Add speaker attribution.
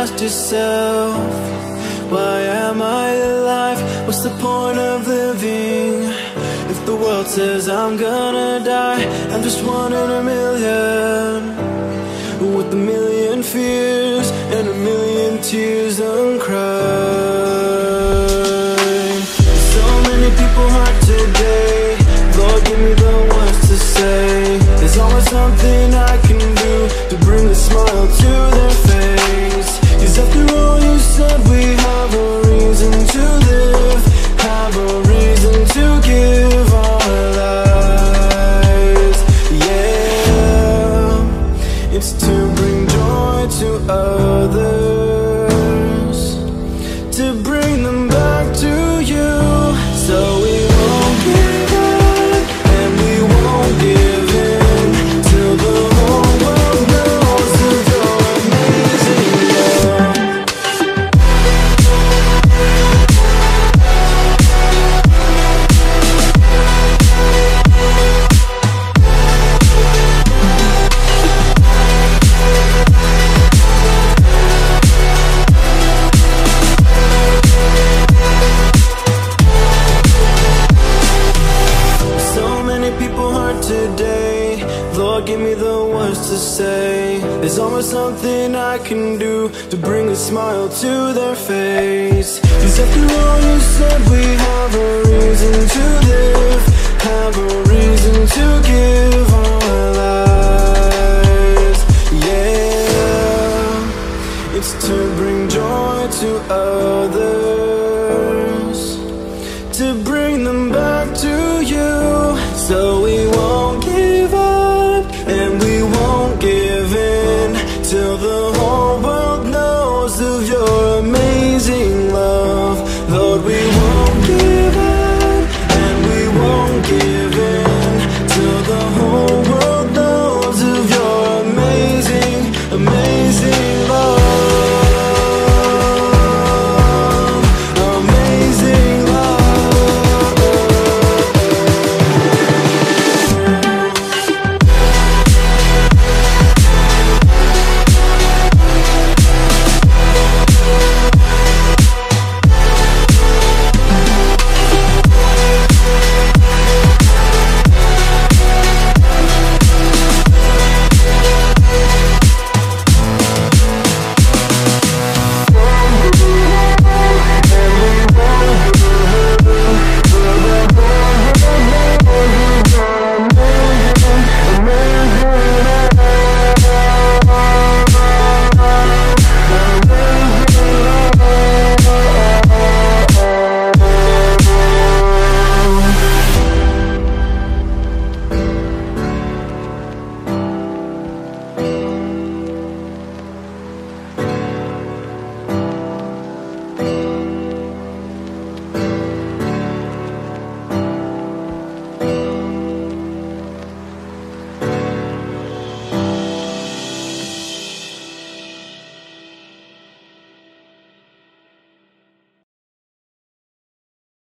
Speaker 1: asked yourself Why am I alive? What's the point of living? If the world says I'm gonna die I'm just one in a million With a million fears And a million tears uncried So many people Lord, give me the words to say. There's always something I can do to bring a smile to their face. Cause after all you said, we a